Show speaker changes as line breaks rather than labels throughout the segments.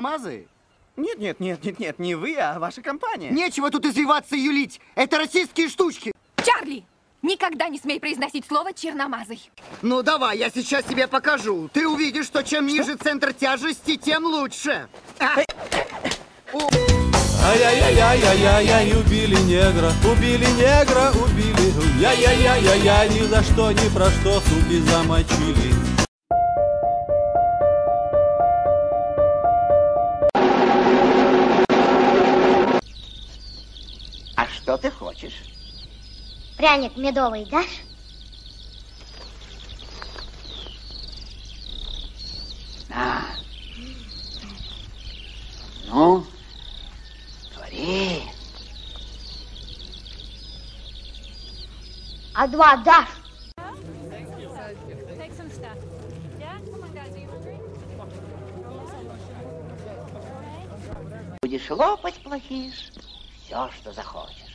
черномазые?
Нет, нет, нет, нет, нет, не вы, а ваша компания.
Нечего тут извиваться и юлить. Это российские штучки.
Чарли! Никогда не смей произносить слово черномазый.
Ну давай, я сейчас тебе покажу. Ты увидишь, что чем ниже центр тяжести, тем лучше.
Ай-яй-яй-яй-яй-яй, убили негра, убили негра, убили. Яй-яй-яй-яй-яй, ни за что, ни про что, суки замочили.
Что ты хочешь?
Пряник медовый дашь?
На. Ну, твори.
А два дашь?
Будешь лопать плохиш, все, что захочешь.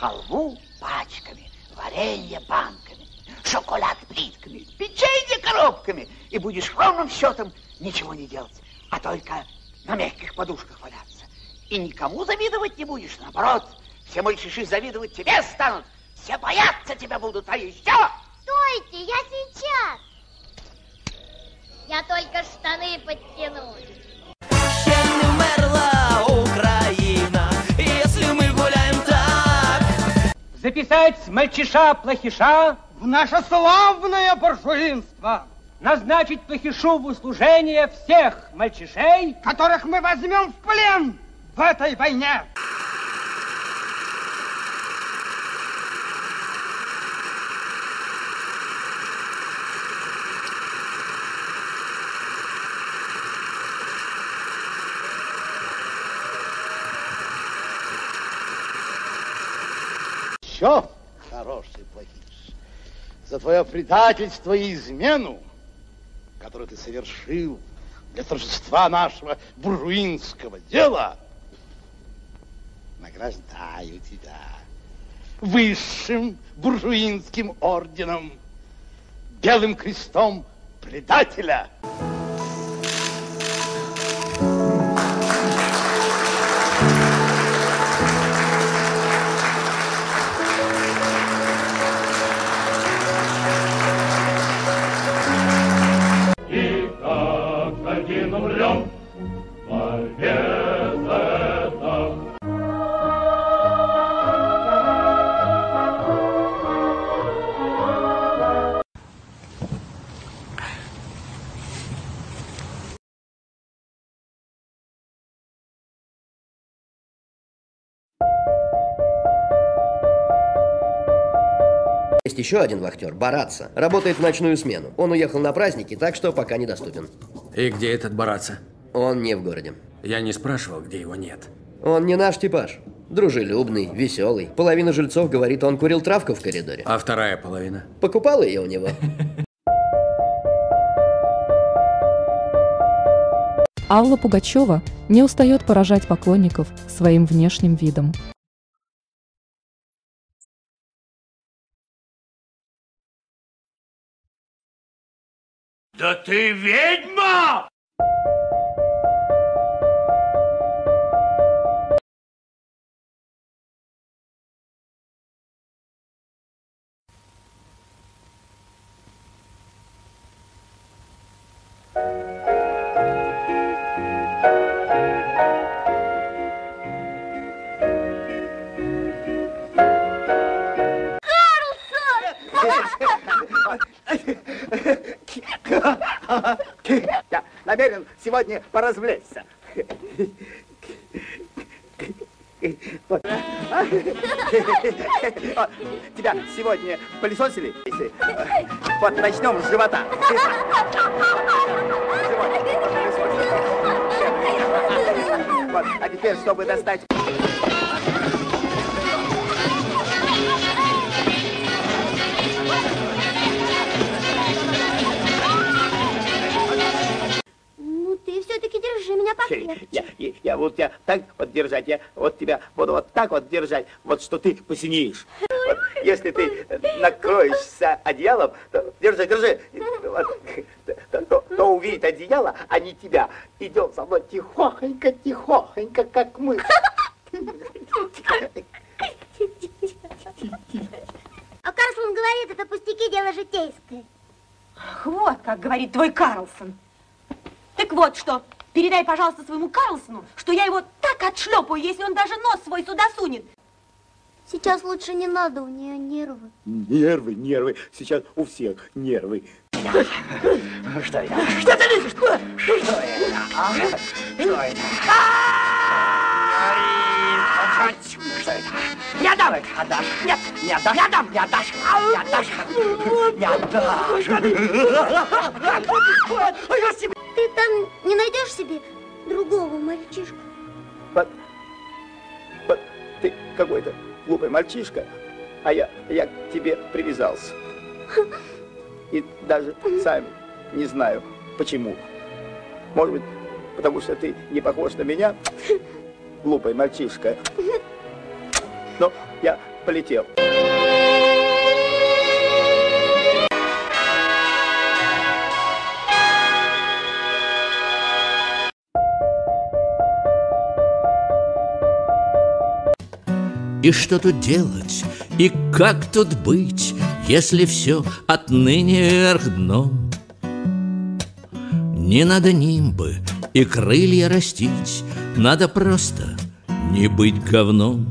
Халву пачками, варенье банками, шоколад плитками, печенье коробками. И будешь ровным счетом ничего не делать, а только на мягких подушках валяться. И никому завидовать не будешь, наоборот. Все мальчиши завидовать тебе станут, все бояться тебя будут, а еще...
Стойте, я сейчас. Я только штаны подтяну.
Записать мальчиша-плохиша
В наше славное буржуинство,
назначить плохишу в услужение всех мальчишей,
которых мы возьмем в плен в этой войне.
Все, хороший плохиш, за твое предательство и измену, которую ты совершил для торжества нашего буржуинского дела, награждаю тебя высшим буржуинским орденом, белым крестом предателя.
Есть еще один вахтер, Баратца. Работает в ночную смену. Он уехал на праздники, так что пока недоступен.
И где этот Бараца?
Он не в городе.
Я не спрашивал, где его нет.
Он не наш типаж. Дружелюбный, веселый. Половина жильцов говорит, он курил травку в коридоре.
А вторая половина?
Покупал ее у него.
Алла Пугачева не устает поражать поклонников своим внешним видом.
Да ты ведьма!
Я намерен сегодня поразвлечься. Вот. Тебя сегодня пылесосили? Вот начнем с живота. Вот. А теперь, чтобы достать...
все-таки держи меня покрепче.
Я, я, я буду тебя так вот держать, я вот тебя буду вот так вот держать, вот что ты посинеешь. Вот. если ты накроешься одеялом, то, держи, держи, вот, то, то, то увидит одеяло, а не тебя. Идем со мной тихохонько, тихохонько, как мы.
А Карлсон говорит, это пустяки, дело житейское.
Ах, вот как говорит твой Карлсон. Так вот что, передай, пожалуйста, своему Карлсону, что я его так отшлепаю, если он даже нос свой сюда сунет.
Сейчас лучше не надо, у нее нервы.
Нервы, нервы. Сейчас у всех нервы.
Что это? Что ты лезешь? Что это? Что это? Что это? Не отдам это, отдашь? Нет, не отдашь. Не отдам, не отдашь. Не отдашь. Не отдашь.
Ты там не найдешь себе другого мальчишку?
Вот, вот ты какой-то глупый мальчишка, а я, я к тебе привязался. И даже сам не знаю, почему. Может быть, потому что ты не похож на меня, глупый мальчишка. Но я полетел.
И что тут делать, и как тут быть, Если все отныне вверх дном? Не надо нимбы и крылья растить, Надо просто не быть говном.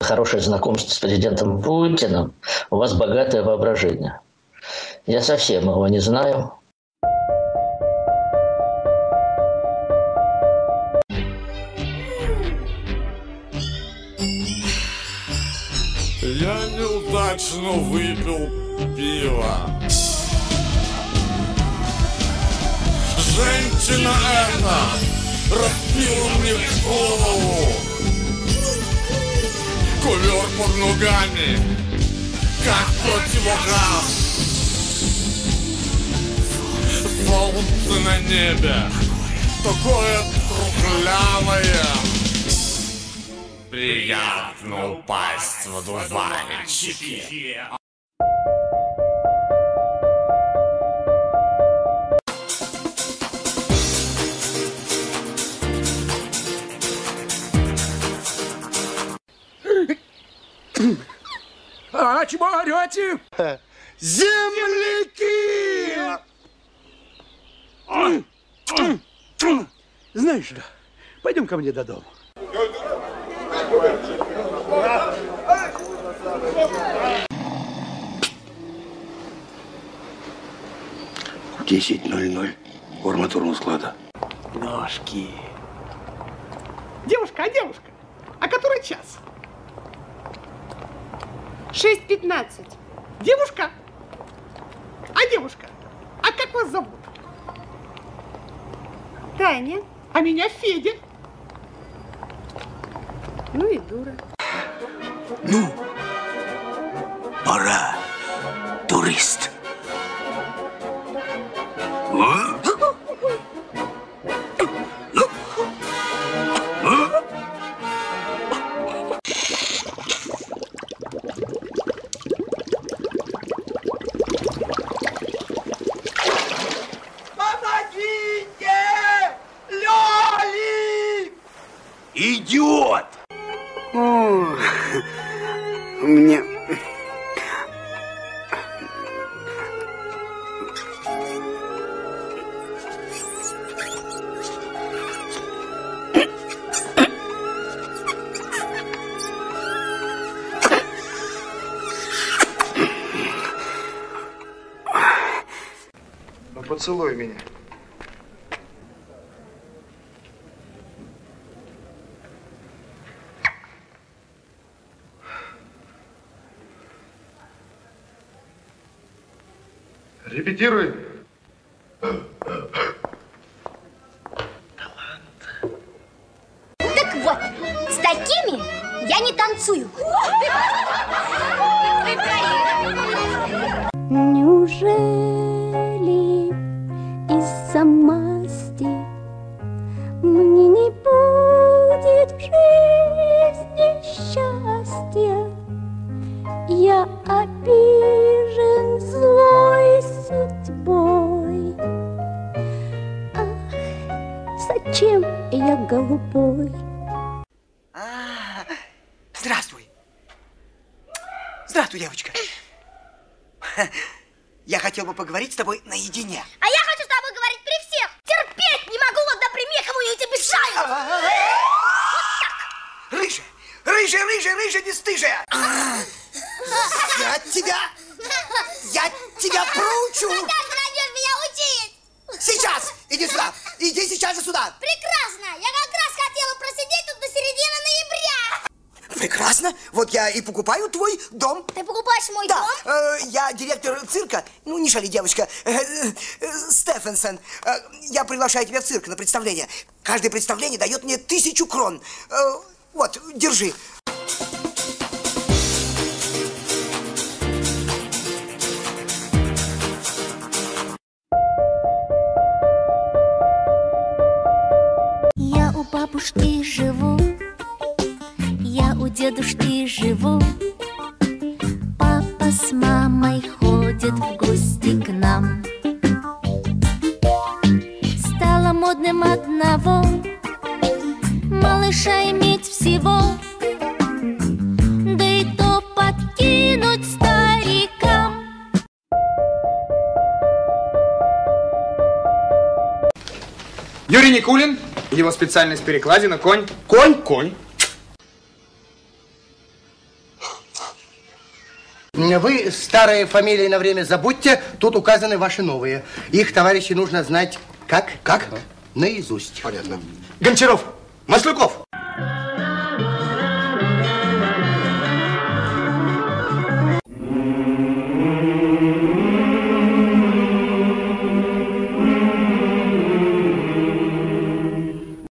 Хорошее знакомство с президентом Путиным, у вас богатое воображение. Я совсем его не знаю.
Я неудачно выпил пиво. Женщина эта разбила мне голову. Ковер под ногами, как противогаз. Солнце на небе, такое трухлявое. Приятно упасть в одуванчики.
А чего орете?
Земляки! Знаешь что, пойдем ко мне до дома.
10.00 у арматурного склада.
Ножки.
Девушка, а девушка, а который час? 6.15. Девушка? А девушка? А как вас зовут?
Таня.
А меня Федя.
Ну и дура.
Ну,
поцелуй меня. Репетируй.
Здравствуй, девочка. Я хотел бы поговорить с тобой наедине.
А я хочу с тобой говорить при всех. Терпеть не могу, когда при мне кому-нибудь обижают.
Рыжая, рыжая, рыжая, рыжая, бесстыжая. Я тебя, я тебя проучу.
Когда ты найдешь меня учить?
Сейчас, иди сюда, иди сейчас же сюда.
Прекрасно. Я как раз хотела просидеть тут до середины ноября.
Прекрасно, вот я и покупаю твой дом.
Ты покупаешь мой
Да,
дом?
э, я директор цирка, ну не шали, девочка, э, э, Стефенсон. Э, я приглашаю тебя в цирк на представление. Каждое представление дает мне тысячу крон. Э, вот, держи.
Малыша иметь всего, да и то подкинуть старикам.
Юрий Никулин, его специальность перекладина, конь. Конь? Конь.
Вы старые фамилии на время забудьте, тут указаны ваши новые. Их, товарищи, нужно знать как? Как? Наизусть.
Понятно. Гончаров, Маслюков.